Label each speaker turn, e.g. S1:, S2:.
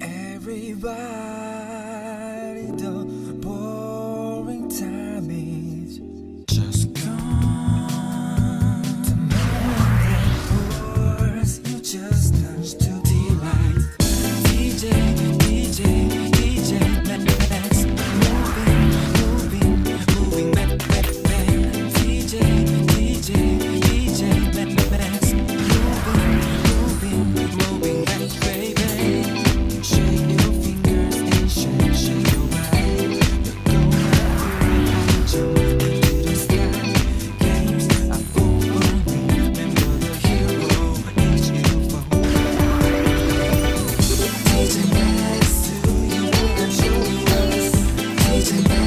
S1: Everybody Tonight.